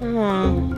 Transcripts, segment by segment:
嗯。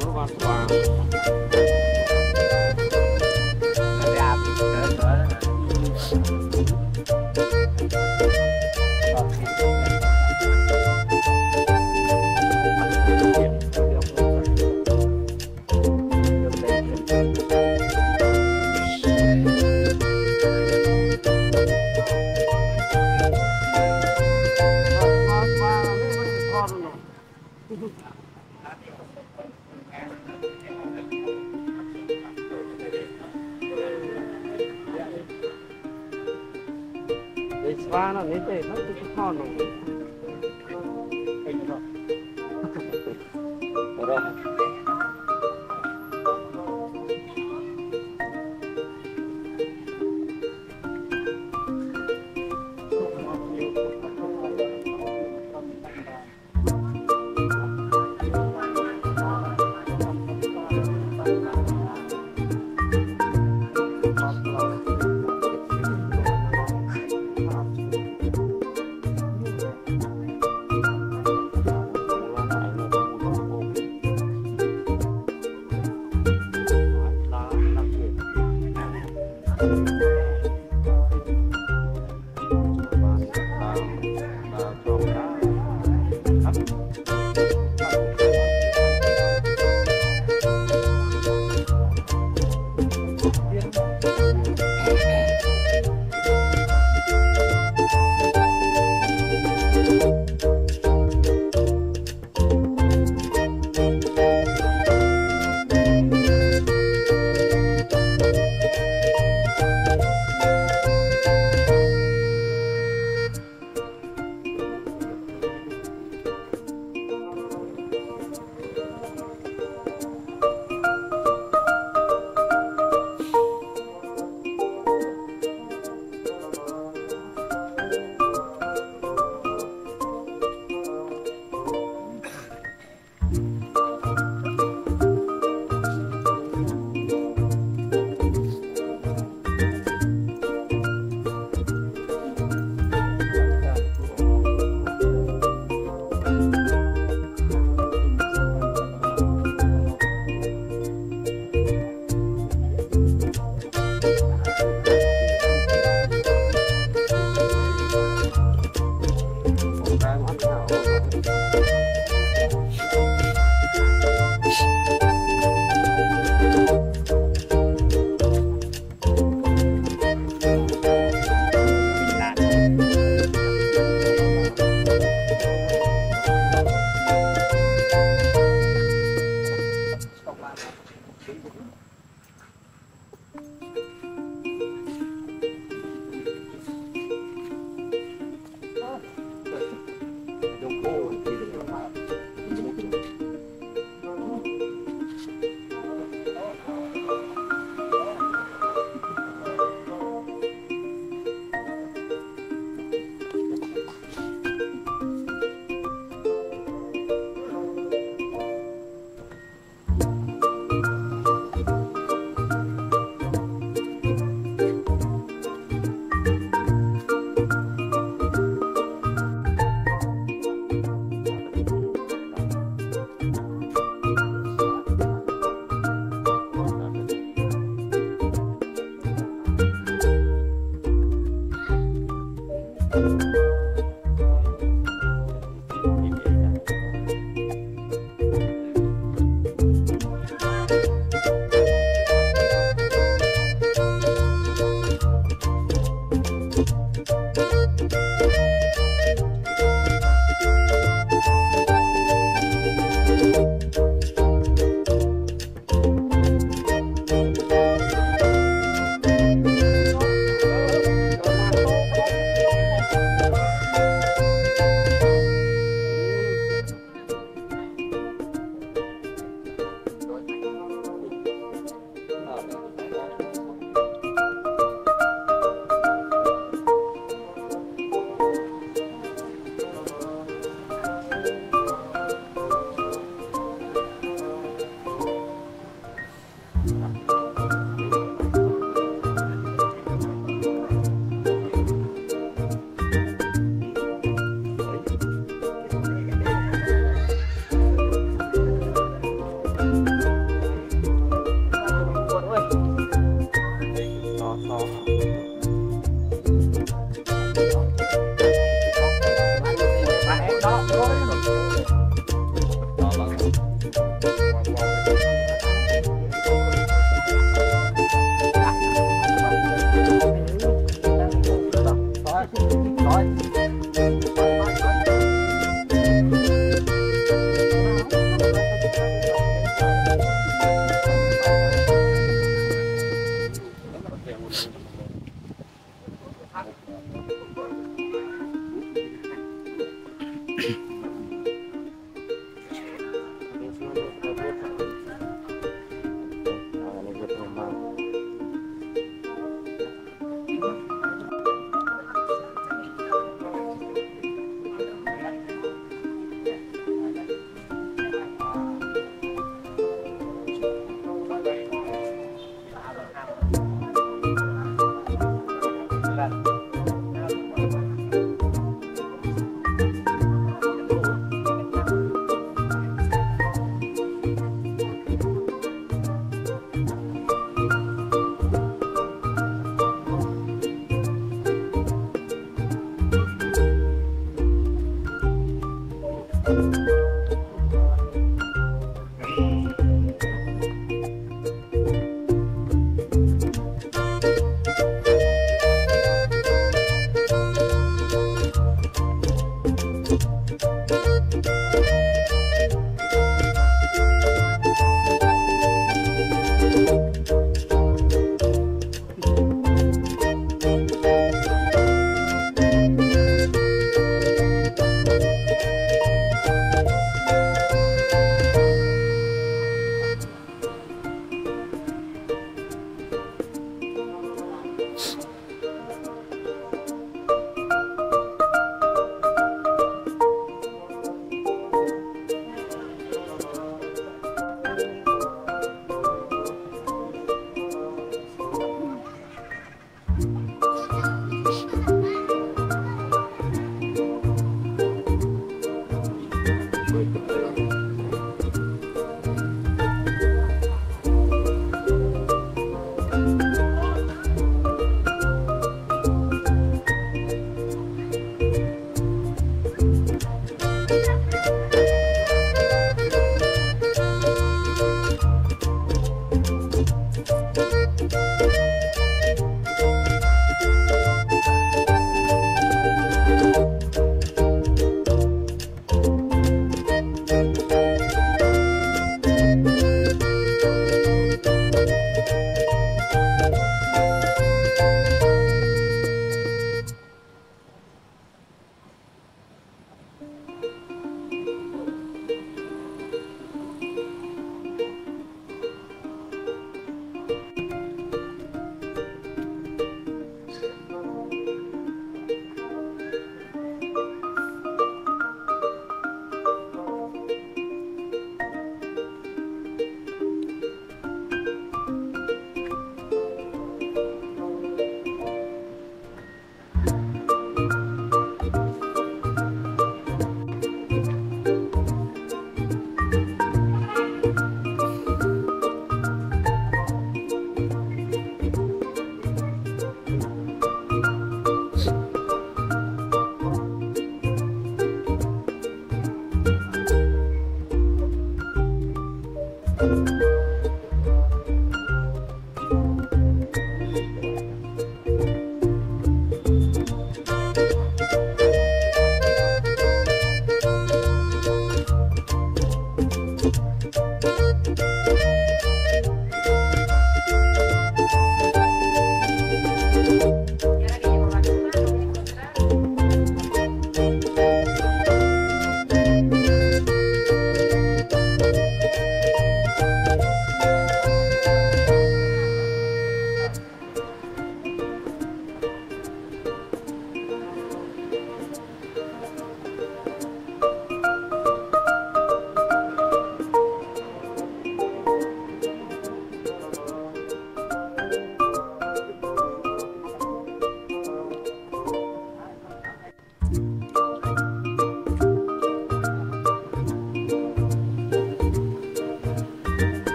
Bang, 对他们就是套路我的